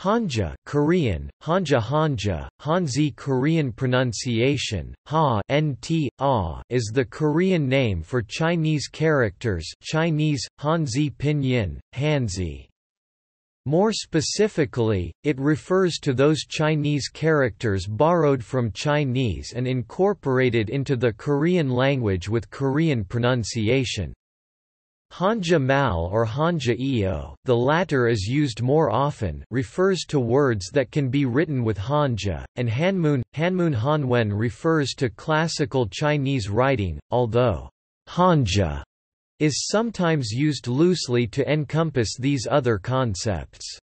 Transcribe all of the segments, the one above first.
Hanja Korean, Hanja Hanja, Hanzi Korean pronunciation, Ha nt, is the Korean name for Chinese characters Chinese, Hanzi Pinyin, Hanzi. More specifically, it refers to those Chinese characters borrowed from Chinese and incorporated into the Korean language with Korean pronunciation. Hanja Mal or Hanja Eo, the latter is used more often refers to words that can be written with Hanja, and Hanmun, Hanmun Hanwen refers to classical Chinese writing, although Hanja is sometimes used loosely to encompass these other concepts.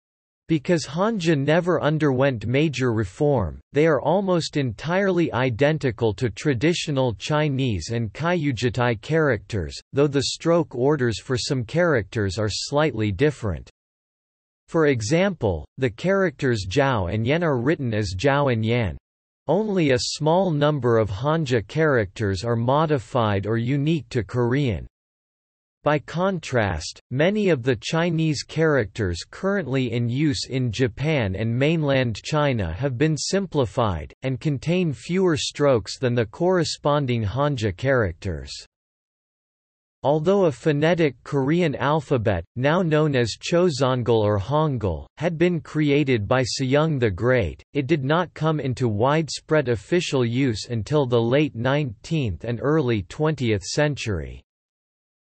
Because Hanja never underwent major reform, they are almost entirely identical to traditional Chinese and Kyujitai characters, though the stroke orders for some characters are slightly different. For example, the characters Zhao and Yan are written as Zhao and Yan. Only a small number of Hanja characters are modified or unique to Korean. By contrast, many of the Chinese characters currently in use in Japan and mainland China have been simplified, and contain fewer strokes than the corresponding Hanja characters. Although a phonetic Korean alphabet, now known as Choseongeul or Hangul, had been created by Sejong the Great, it did not come into widespread official use until the late 19th and early 20th century.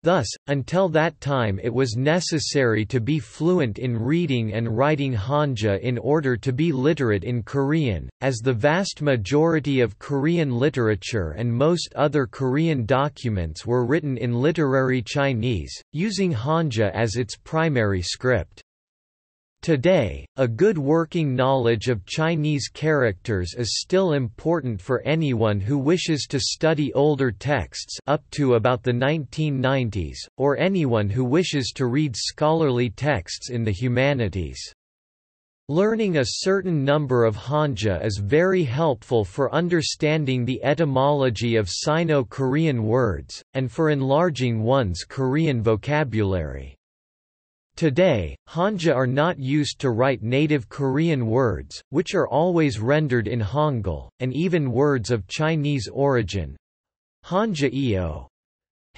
Thus, until that time it was necessary to be fluent in reading and writing Hanja in order to be literate in Korean, as the vast majority of Korean literature and most other Korean documents were written in literary Chinese, using Hanja as its primary script. Today, a good working knowledge of Chinese characters is still important for anyone who wishes to study older texts up to about the 1990s, or anyone who wishes to read scholarly texts in the humanities. Learning a certain number of Hanja is very helpful for understanding the etymology of Sino-Korean words, and for enlarging one's Korean vocabulary. Today, Hanja are not used to write native Korean words, which are always rendered in Hangul, and even words of Chinese origin. Hanja Eo,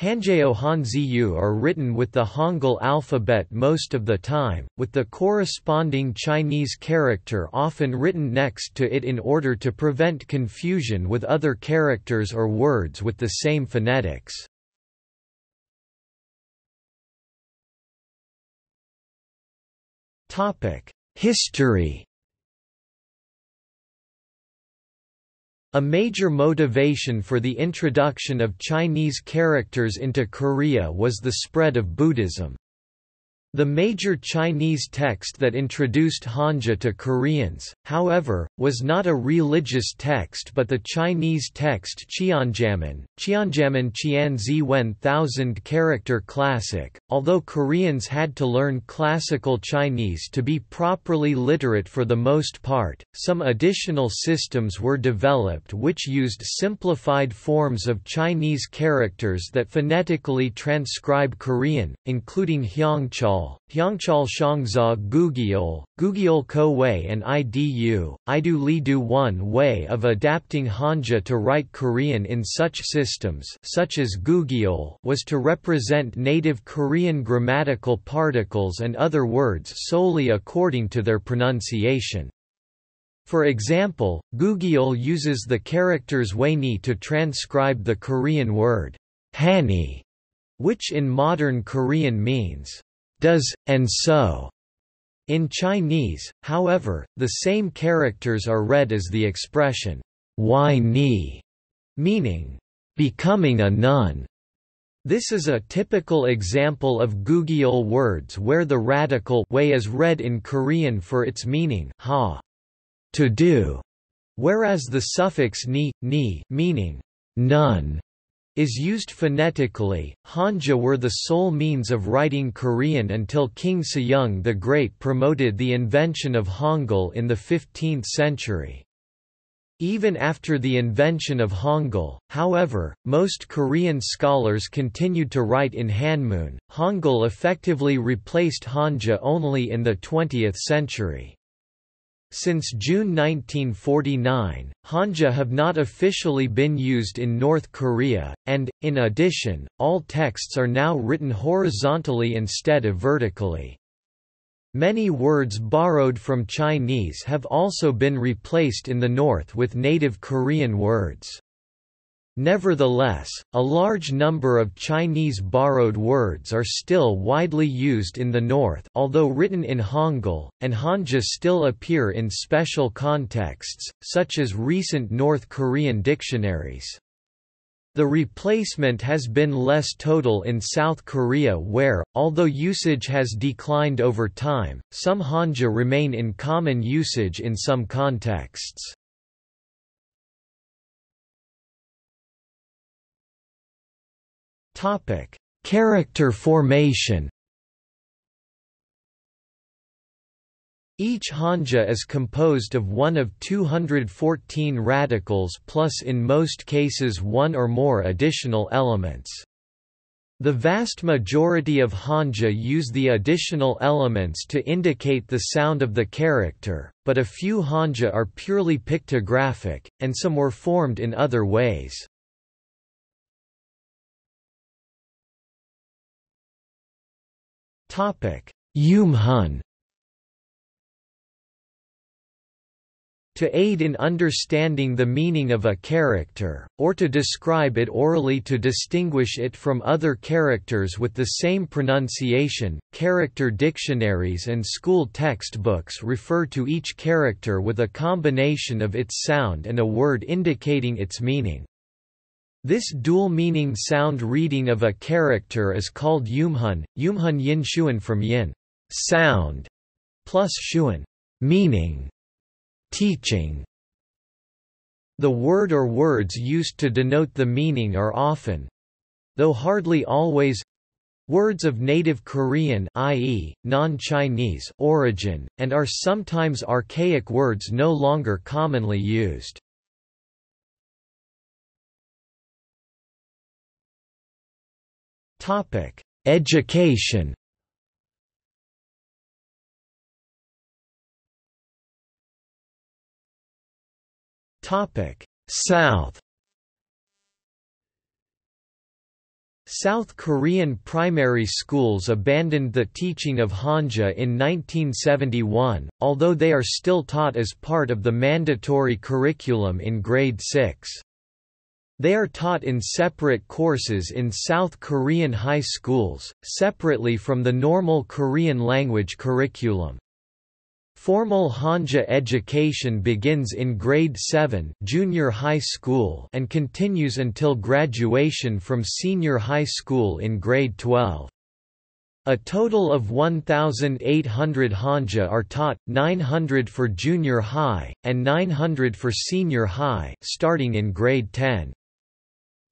Hanjeo Hanziyu are written with the Hangul alphabet most of the time, with the corresponding Chinese character often written next to it in order to prevent confusion with other characters or words with the same phonetics. History A major motivation for the introduction of Chinese characters into Korea was the spread of Buddhism. The major Chinese text that introduced Hanja to Koreans, however, was not a religious text but the Chinese text Qianjiamen, Qianjiamen Qianzi Wen thousand character classic. Although Koreans had to learn classical Chinese to be properly literate for the most part, some additional systems were developed which used simplified forms of Chinese characters that phonetically transcribe Korean, including Hyangchal Hyangchal Shangza Gugyeol, Gugiol Ko Wei and IDU, Idu Lidu One way of adapting Hanja to write Korean in such systems such as Gugyeol was to represent native Korean grammatical particles and other words solely according to their pronunciation. For example, Gugyeol uses the characters Weini to transcribe the Korean word hani, which in modern Korean means does, and so. In Chinese, however, the same characters are read as the expression, why ni, meaning, becoming a nun. This is a typical example of Gugyeol words where the radical way is read in Korean for its meaning ha, to do, whereas the suffix ni, ni, meaning nun, is used phonetically. Hanja were the sole means of writing Korean until King Sejong the Great promoted the invention of Hangul in the 15th century. Even after the invention of Hangul, however, most Korean scholars continued to write in Hanmun. Hangul effectively replaced Hanja only in the 20th century. Since June 1949, Hanja have not officially been used in North Korea, and, in addition, all texts are now written horizontally instead of vertically. Many words borrowed from Chinese have also been replaced in the North with native Korean words. Nevertheless, a large number of Chinese borrowed words are still widely used in the north although written in Hangul, and Hanja still appear in special contexts, such as recent North Korean dictionaries. The replacement has been less total in South Korea where, although usage has declined over time, some Hanja remain in common usage in some contexts. Topic: Character formation. Each hanja is composed of one of 214 radicals plus in most cases one or more additional elements. The vast majority of hanja use the additional elements to indicate the sound of the character, but a few hanja are purely pictographic, and some were formed in other ways. Eumhun To aid in understanding the meaning of a character, or to describe it orally to distinguish it from other characters with the same pronunciation, character dictionaries and school textbooks refer to each character with a combination of its sound and a word indicating its meaning. This dual-meaning sound reading of a character is called eumhun, yumhun yin shuan from yin sound, plus shuan meaning, teaching. The word or words used to denote the meaning are often, though hardly always, words of native Korean i.e., non-Chinese origin, and are sometimes archaic words no longer commonly used. Topic: Education. Topic: South. South Korean primary schools abandoned the teaching of Hanja in 1971, although they are still taught as part of the mandatory curriculum in grade 6. They are taught in separate courses in South Korean high schools, separately from the normal Korean language curriculum. Formal Hanja education begins in grade 7 junior high school and continues until graduation from senior high school in grade 12. A total of 1,800 Hanja are taught, 900 for junior high, and 900 for senior high starting in grade 10.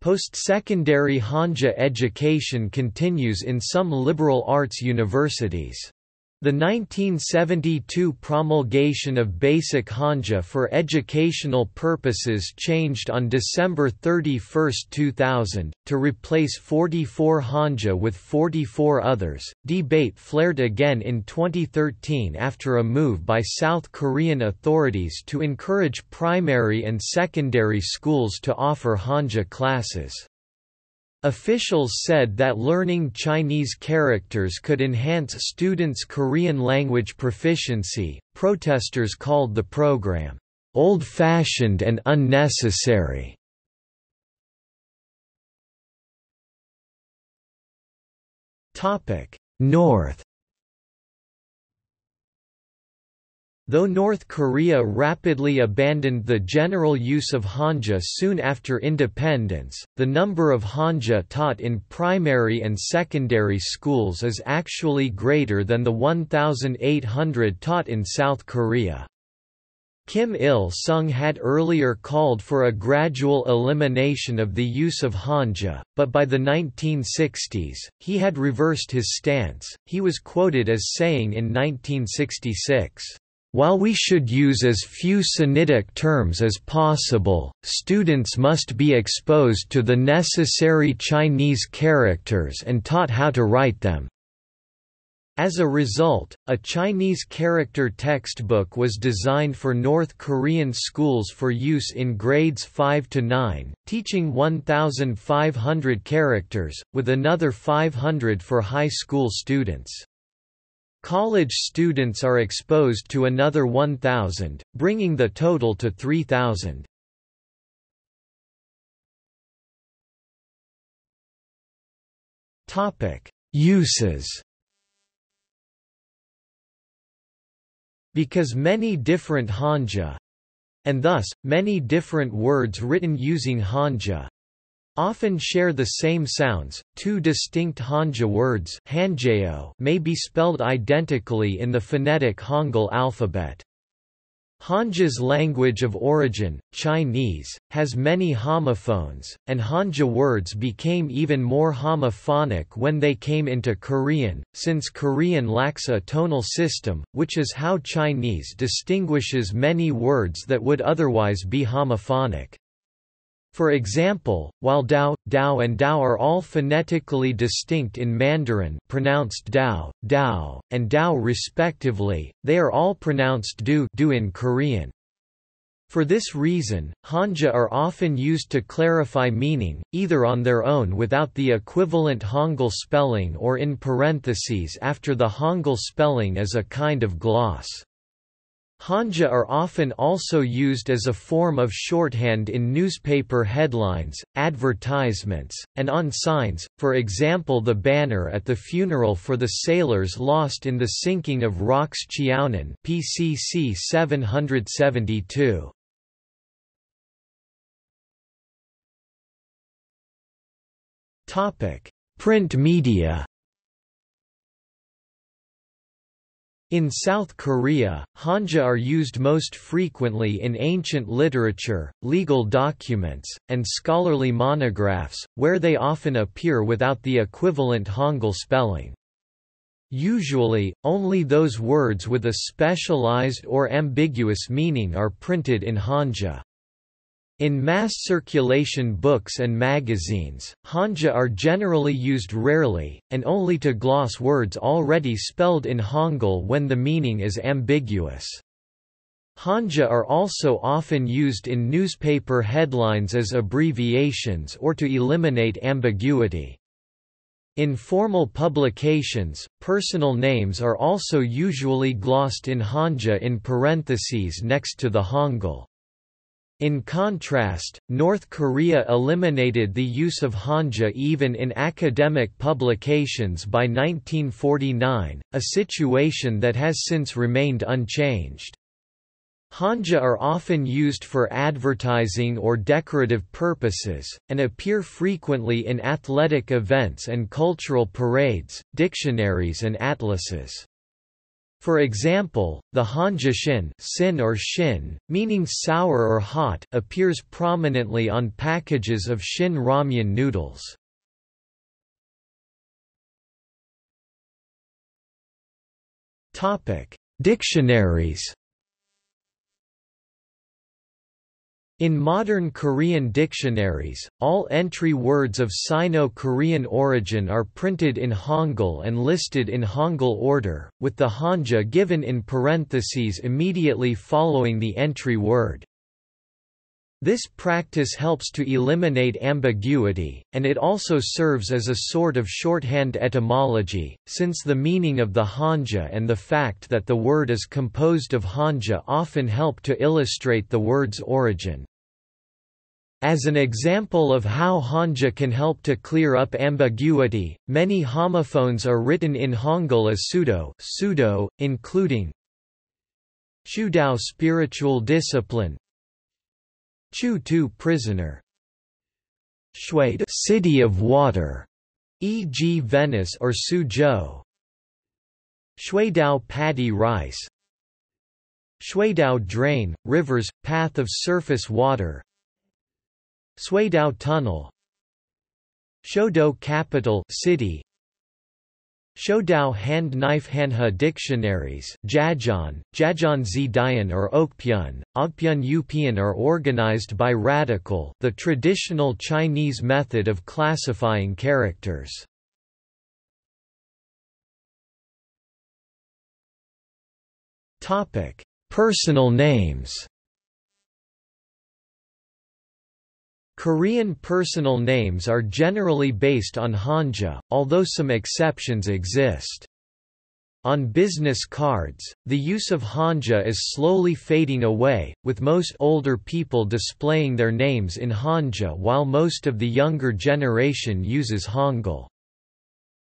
Post-secondary Hanja education continues in some liberal arts universities. The 1972 promulgation of Basic Hanja for educational purposes changed on December 31, 2000, to replace 44 Hanja with 44 others. Debate flared again in 2013 after a move by South Korean authorities to encourage primary and secondary schools to offer Hanja classes. Officials said that learning Chinese characters could enhance students' Korean language proficiency. Protesters called the program old fashioned and unnecessary. North Though North Korea rapidly abandoned the general use of Hanja soon after independence, the number of Hanja taught in primary and secondary schools is actually greater than the 1,800 taught in South Korea. Kim Il-sung had earlier called for a gradual elimination of the use of Hanja, but by the 1960s, he had reversed his stance. He was quoted as saying in 1966, while we should use as few Sinitic terms as possible, students must be exposed to the necessary Chinese characters and taught how to write them. As a result, a Chinese character textbook was designed for North Korean schools for use in grades 5 to 9, teaching 1,500 characters, with another 500 for high school students. College students are exposed to another 1,000, bringing the total to 3,000. Uses Because many different Hanja and thus, many different words written using Hanja often share the same sounds. Two distinct Hanja words may be spelled identically in the phonetic Hangul alphabet. Hanja's language of origin, Chinese, has many homophones, and Hanja words became even more homophonic when they came into Korean, since Korean lacks a tonal system, which is how Chinese distinguishes many words that would otherwise be homophonic. For example, while Dao, Dao and Dao are all phonetically distinct in Mandarin pronounced Dao, Dao, and Dao respectively, they are all pronounced Du, du in Korean. For this reason, Hanja are often used to clarify meaning, either on their own without the equivalent Hangul spelling or in parentheses after the Hangul spelling as a kind of gloss. Hanja are often also used as a form of shorthand in newspaper headlines, advertisements, and on signs, for example the banner at the funeral for the sailors lost in the sinking of ROKS Cheonan PCC 772. Print media In South Korea, Hanja are used most frequently in ancient literature, legal documents, and scholarly monographs, where they often appear without the equivalent Hangul spelling. Usually, only those words with a specialized or ambiguous meaning are printed in Hanja. In mass circulation books and magazines, Hanja are generally used rarely, and only to gloss words already spelled in Hangul when the meaning is ambiguous. Hanja are also often used in newspaper headlines as abbreviations or to eliminate ambiguity. In formal publications, personal names are also usually glossed in Hanja in parentheses next to the Hangul. In contrast, North Korea eliminated the use of Hanja even in academic publications by 1949, a situation that has since remained unchanged. Hanja are often used for advertising or decorative purposes, and appear frequently in athletic events and cultural parades, dictionaries and atlases. For example, the Hanja Shin, sin or shin, meaning sour or hot, appears prominently on packages of Shin ramyun noodles. Topic: Dictionaries. In modern Korean dictionaries, all entry words of Sino-Korean origin are printed in Hangul and listed in Hangul order, with the Hanja given in parentheses immediately following the entry word. This practice helps to eliminate ambiguity, and it also serves as a sort of shorthand etymology, since the meaning of the Hanja and the fact that the word is composed of Hanja often help to illustrate the word's origin. As an example of how Hanja can help to clear up ambiguity, many homophones are written in Hangul as pseudo, pseudo including Shudao spiritual discipline Chu Tu prisoner Shuide city of water, e.g. Venice or Suzhou Shuidao paddy rice Shuidao drain, rivers, path of surface water Shuidao Tunnel Shodo Capital City Shodao Hand Knife Hanha Dictionaries Jajan, Jajan Dian or Okpyun, Ogpyun Upian are organized by radical the traditional Chinese method of classifying characters. Personal names. Korean personal names are generally based on Hanja, although some exceptions exist. On business cards, the use of Hanja is slowly fading away, with most older people displaying their names in Hanja while most of the younger generation uses Hangul.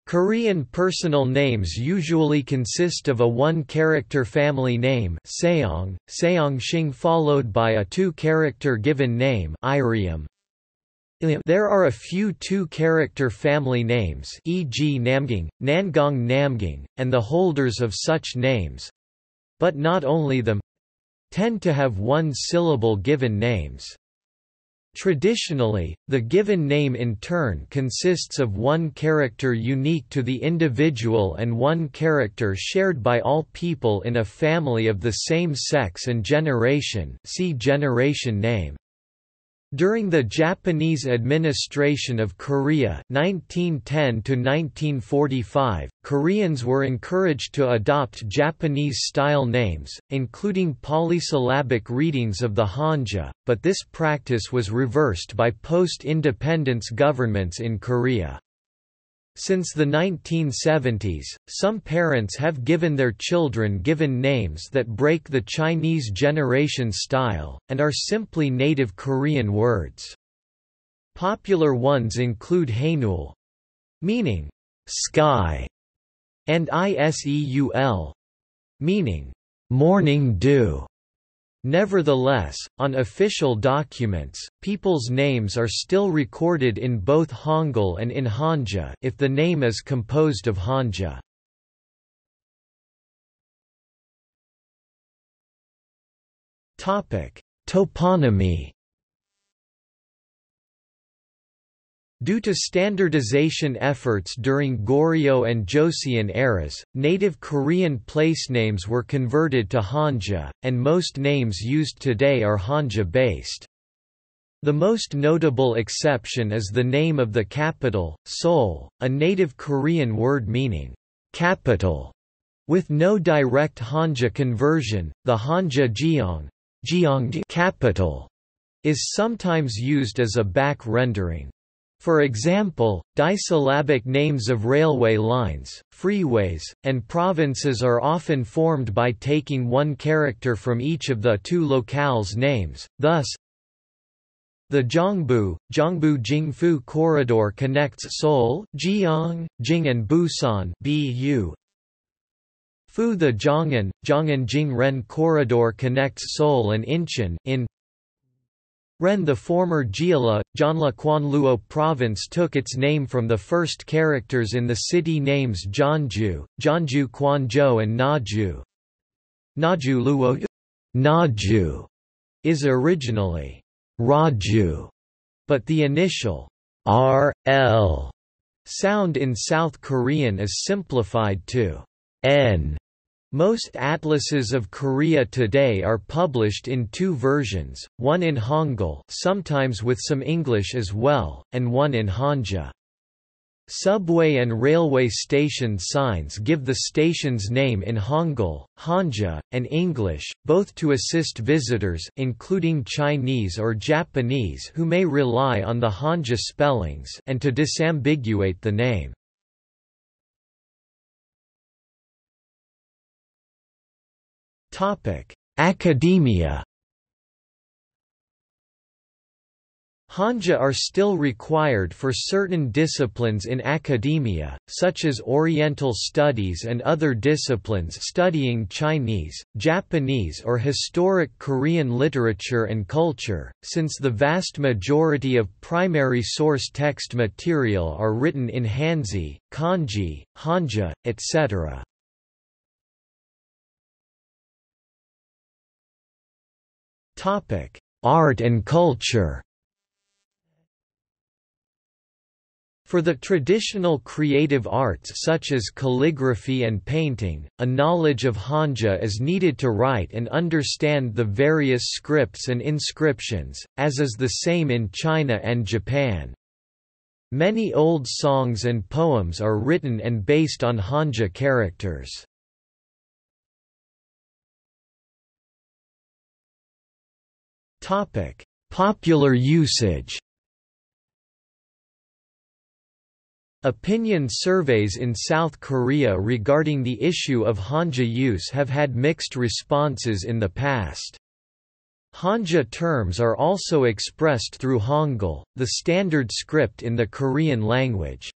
Korean personal names usually consist of a one-character family name Seong, Seongshing followed by a two-character given name Irium, there are a few two-character family names e.g. Namgang, Nangong Namgang, and the holders of such names—but not only them—tend to have one-syllable given names. Traditionally, the given name in turn consists of one character unique to the individual and one character shared by all people in a family of the same sex and generation see generation name. During the Japanese administration of Korea 1910 Koreans were encouraged to adopt Japanese-style names, including polysyllabic readings of the Hanja, but this practice was reversed by post-independence governments in Korea. Since the 1970s, some parents have given their children given names that break the Chinese generation style, and are simply native Korean words. Popular ones include Haneul meaning sky, and Iseul meaning morning dew. Nevertheless, on official documents, people's names are still recorded in both Hangul and in Hanja if the name is composed of Hanja. Toponymy Due to standardization efforts during Goryeo and Joseon eras, native Korean place names were converted to Hanja, and most names used today are Hanja-based. The most notable exception is the name of the capital, Seoul, a native Korean word meaning, capital. With no direct Hanja conversion, the Hanja Jeong, Jeong capital is sometimes used as a back rendering. For example, disyllabic names of railway lines, freeways, and provinces are often formed by taking one character from each of the two locales' names, thus, the Zhongbu, Zhongbu Jingfu corridor connects Seoul, Jiang, Jing and Busan BU. Fu the Zhong'an, Zhong'an Jing-Ren corridor connects Seoul and Incheon in Ren the former Jeolla, Jeonla Kwanluo province took its name from the first characters in the city names Jeonju, Jeonju Kwanzhou and Naju. Naju Luo Naju is originally Raju, but the initial R, L sound in South Korean is simplified to N most atlases of Korea today are published in two versions, one in Hangul sometimes with some English as well, and one in Hanja. Subway and railway station signs give the station's name in Hangul, Hanja, and English, both to assist visitors including Chinese or Japanese who may rely on the Hanja spellings and to disambiguate the name. Academia Hanja are still required for certain disciplines in academia, such as Oriental studies and other disciplines studying Chinese, Japanese or historic Korean literature and culture, since the vast majority of primary source text material are written in Hanzi, Kanji, Hanja, etc. Topic: Art and culture. For the traditional creative arts such as calligraphy and painting, a knowledge of Hanja is needed to write and understand the various scripts and inscriptions, as is the same in China and Japan. Many old songs and poems are written and based on Hanja characters. Topic: Popular usage. Opinion surveys in South Korea regarding the issue of Hanja use have had mixed responses in the past. Hanja terms are also expressed through Hangul, the standard script in the Korean language.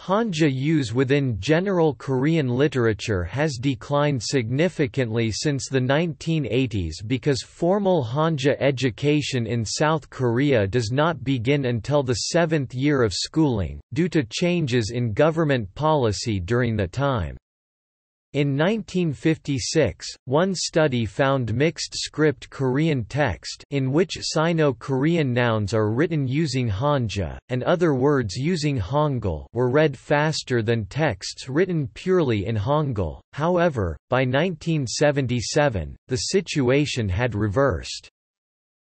Hanja use within general Korean literature has declined significantly since the 1980s because formal Hanja education in South Korea does not begin until the seventh year of schooling, due to changes in government policy during the time. In 1956, one study found mixed script Korean text in which Sino-Korean nouns are written using Hanja, and other words using Hangul were read faster than texts written purely in Hangul, however, by 1977, the situation had reversed.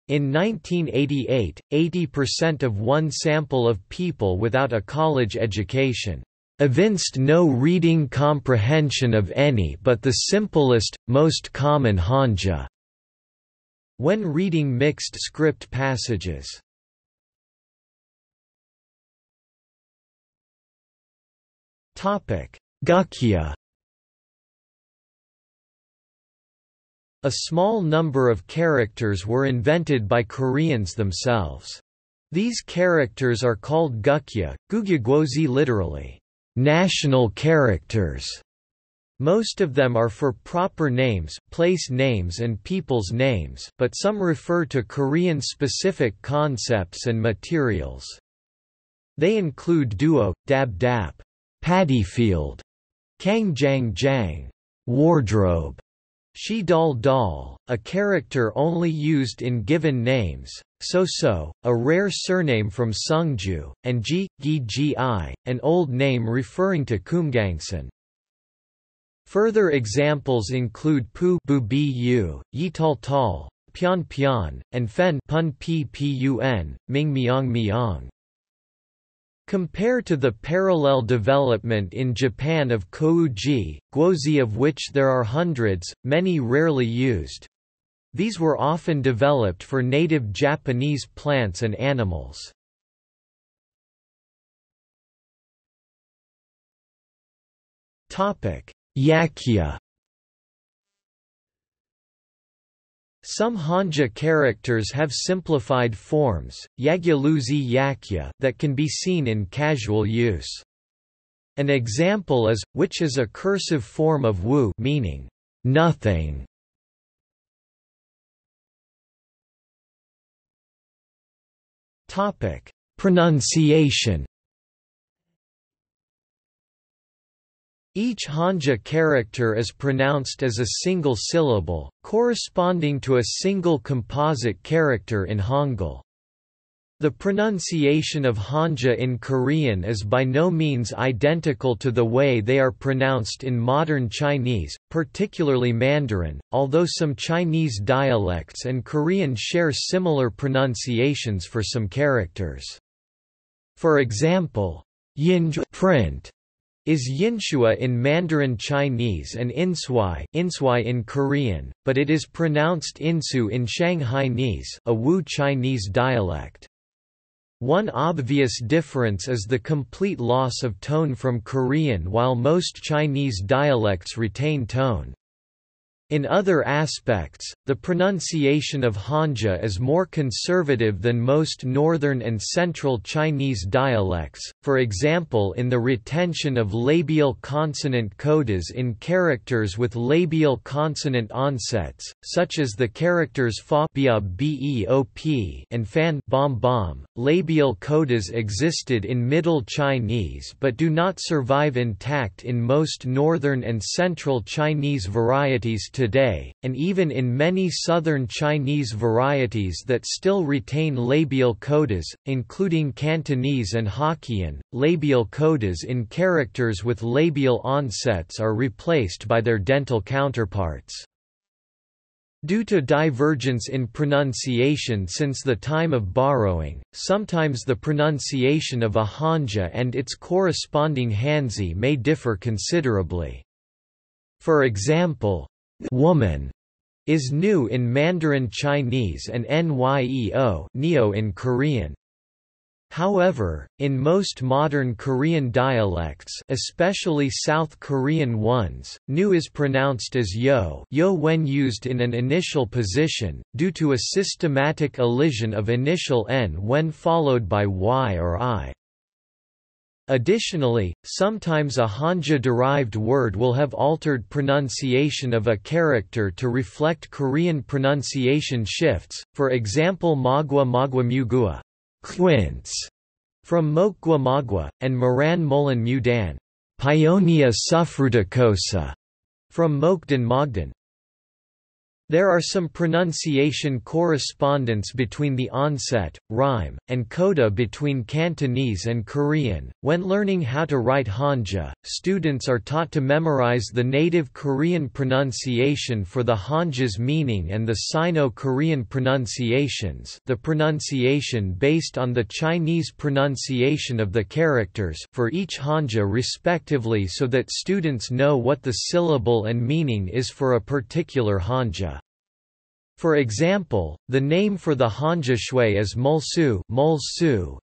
In 1988, 80% of one sample of people without a college education evinced no reading comprehension of any but the simplest, most common Hanja when reading mixed script passages. Gukja A small number of characters were invented by Koreans themselves. These characters are called gukja, gugyagwozi literally, national characters. Most of them are for proper names, place names and people's names, but some refer to Korean-specific concepts and materials. They include duo, dab dap, paddy field, kang jang jang, wardrobe, Shi dal dal, a character only used in given names, so so, a rare surname from Sungju, and ji, gi gi, an old name referring to Kumgangsan. Further examples include pu bu bu, yital tal, pian pian, and fen pun p pun, ming miang miang. Compare to the parallel development in Japan of kokuji, guozi of which there are hundreds, many rarely used. These were often developed for native Japanese plants and animals. Yakja Some Hanja characters have simplified forms, Yagyaluzi Yakja that can be seen in casual use. An example is, which is a cursive form of wu meaning, nothing. Pronunciation Each Hanja character is pronounced as a single syllable, corresponding to a single composite character in Hangul. The pronunciation of Hanja in Korean is by no means identical to the way they are pronounced in modern Chinese, particularly Mandarin, although some Chinese dialects and Korean share similar pronunciations for some characters. For example, print is Yinshua in Mandarin Chinese and Insui, Insui in Korean, but it is pronounced Insu in Shanghainese, a Wu Chinese dialect. One obvious difference is the complete loss of tone from Korean while most Chinese dialects retain tone. In other aspects, the pronunciation of Hanja is more conservative than most northern and central Chinese dialects, for example in the retention of labial consonant codas in characters with labial consonant onsets, such as the characters fa and fan bom bom. Labial codas existed in Middle Chinese but do not survive intact in most northern and central Chinese varieties today today, and even in many southern Chinese varieties that still retain labial codas, including Cantonese and Hokkien, labial codas in characters with labial onsets are replaced by their dental counterparts. Due to divergence in pronunciation since the time of borrowing, sometimes the pronunciation of a Hanja and its corresponding Hanzi may differ considerably. For example, woman is new in Mandarin Chinese and Nyeo neo in Korean. However, in most modern Korean dialects especially South Korean ones, nu is pronounced as yo, yo when used in an initial position, due to a systematic elision of initial n when followed by y or i. Additionally, sometimes a Hanja-derived word will have altered pronunciation of a character to reflect Korean pronunciation shifts, for example Magwa Magwa Mugua quince, from Mokgwa Magwa, and Moran Molan Mudan Paeonia suffruticosa, from Mokdan Mogdan. There are some pronunciation correspondence between the onset, rhyme, and coda between Cantonese and Korean. When learning how to write Hanja, students are taught to memorize the native Korean pronunciation for the Hanja's meaning and the Sino-Korean pronunciations, the pronunciation based on the Chinese pronunciation of the characters for each Hanja respectively so that students know what the syllable and meaning is for a particular Hanja. For example, the name for the Hanja shui is mulsu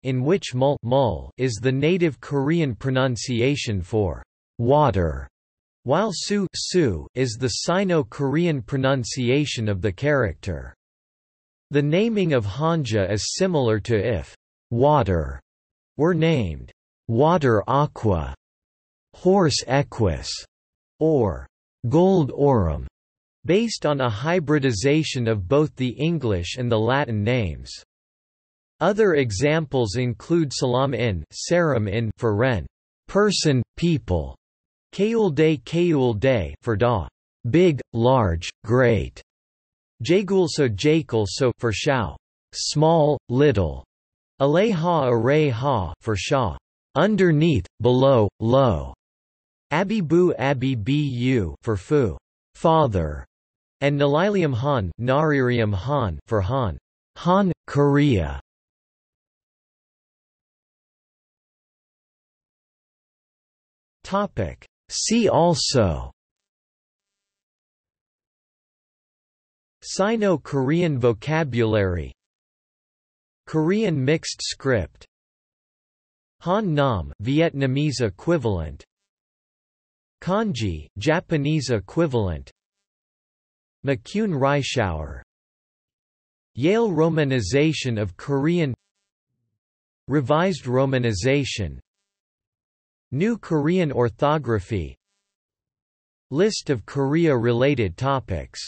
in which mul, mul is the native Korean pronunciation for water, while su, su is the Sino-Korean pronunciation of the character. The naming of Hanja is similar to if water were named water aqua, horse equus, or gold aurum based on a hybridization of both the English and the Latin names. Other examples include salam in, saram in for ren, person, people, keul day keul day for da, big, large, great, jagulso jakulso for shao, small, little, aleha ha array ha for sha, underneath, below, low, abibu abibu for fu, father, and Nalilium Han, Naririum Han for Han, Han, Korea. Topic. See also. Sino-Korean vocabulary. Korean mixed script. Han Nom Vietnamese equivalent. Kanji Japanese equivalent McCune Reischauer. Yale Romanization of Korean Revised Romanization. New Korean orthography. List of Korea-related topics